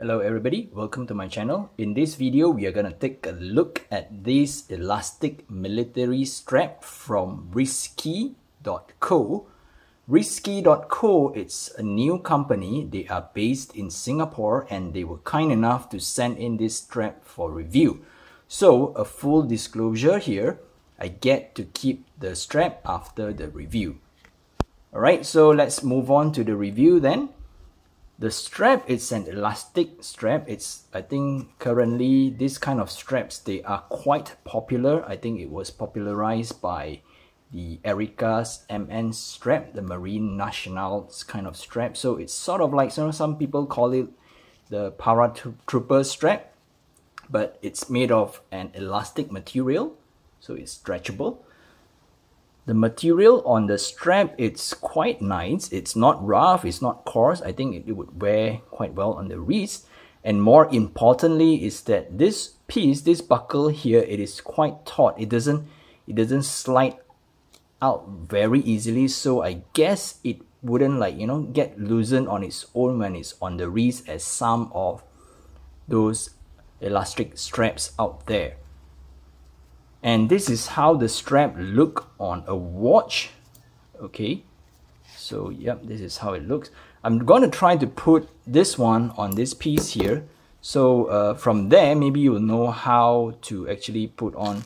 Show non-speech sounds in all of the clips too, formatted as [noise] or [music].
Hello everybody, welcome to my channel. In this video, we are going to take a look at this elastic military strap from Wrisky.co. Wrisky.co, it's a new company. They are based in Singapore and they were kind enough to send in this strap for review. So, a full disclosure here, I get to keep the strap after the review. Alright, so let's move on to the review then. The strap is an elastic strap. It's I think currently this kind of straps they are quite popular. I think it was popularized by the Erika's MN strap, the Marine Nationals kind of strap. So it's sort of like you know, some people call it the paratrooper strap, but it's made of an elastic material, so it's stretchable. The material on the strap, it's quite nice. It's not rough, it's not coarse. I think it, would wear quite well on the wrist. And more importantly is that this piece, this buckle here, it is quite taut. It doesn't, it doesn't slide out very easily. So I guess it wouldn't like, you know, get loosened on its own when it's on the wrist as some of those elastic straps out there and this is how the strap look on a watch. Okay. So yep this is how it looks. I'm gonna try to put this one on this piece here. So uh, from there maybe you'll know how to actually put on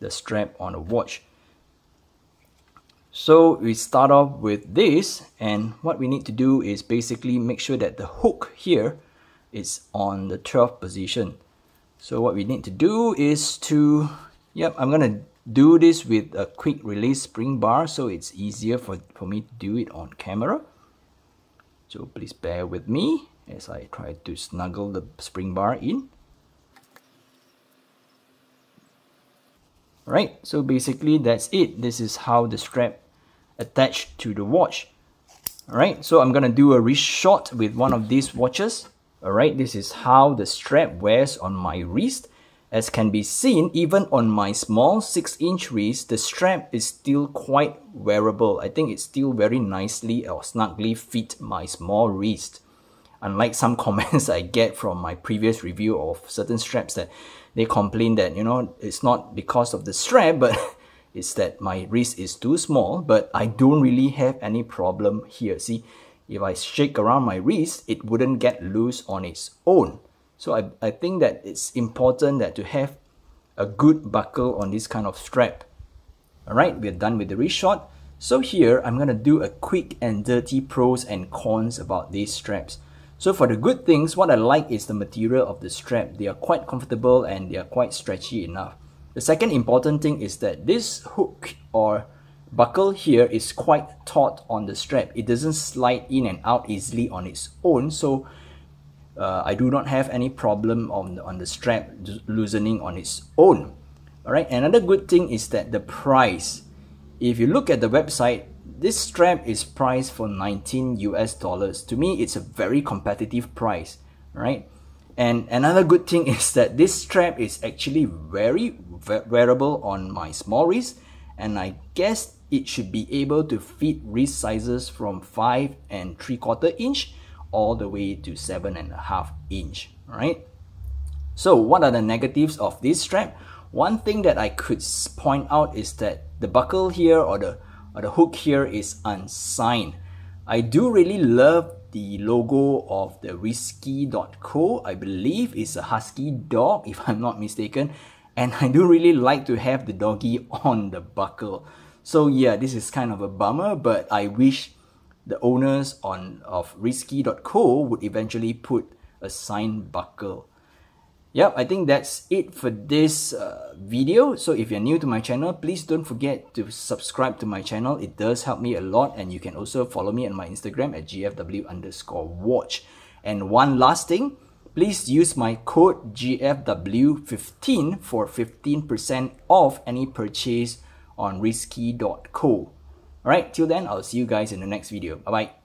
the strap on a watch. So we start off with this and what we need to do is basically make sure that the hook here is on the 12th position. So what we need to do is to Yep, I'm gonna do this with a quick release spring bar so it's easier for, for me to do it on camera. So please bear with me as I try to snuggle the spring bar in. Right, so basically that's it. This is how the strap attached to the watch. Alright, so I'm gonna do a wrist shot with one of these watches. Alright, this is how the strap wears on my wrist. As can be seen, even on my small 6-inch wrist, the strap is still quite wearable. I think it still very nicely or snugly fit my small wrist. Unlike some [laughs] comments I get from my previous review of certain straps that they complain that, you know, it's not because of the strap, but [laughs] it's that my wrist is too small, but I don't really have any problem here. See, if I shake around my wrist, it wouldn't get loose on its own. So I, I think that it's important that to have a good buckle on this kind of strap. Alright, we're done with the wrist shot. So here, I'm going to do a quick and dirty pros and cons about these straps. So for the good things, what I like is the material of the strap. They are quite comfortable and they are quite stretchy enough. The second important thing is that this hook or buckle here is quite taut on the strap. It doesn't slide in and out easily on its own. So uh, I do not have any problem on, on the strap loosening on its own. Alright, another good thing is that the price. If you look at the website, this strap is priced for 19 US dollars. To me, it's a very competitive price, right? And another good thing [laughs] is that this strap is actually very wearable on my small wrist and I guess it should be able to fit wrist sizes from 5 and 3 quarter inch all the way to seven and a half inch, right? So what are the negatives of this strap? One thing that I could point out is that the buckle here or the, or the hook here is unsigned. I do really love the logo of the Wrisky.co. I believe it's a husky dog if I'm not mistaken. And I do really like to have the doggy on the buckle. So yeah, this is kind of a bummer, but I wish the owners on of wrisky.co would eventually put a sign buckle. Yep, I think that's it for this uh, video. So if you're new to my channel, please don't forget to subscribe to my channel. It does help me a lot and you can also follow me on my Instagram at gfw underscore watch. And one last thing, please use my code GFW15 for 15% off any purchase on wrisky.co. Alright, till then, I'll see you guys in the next video. Bye-bye.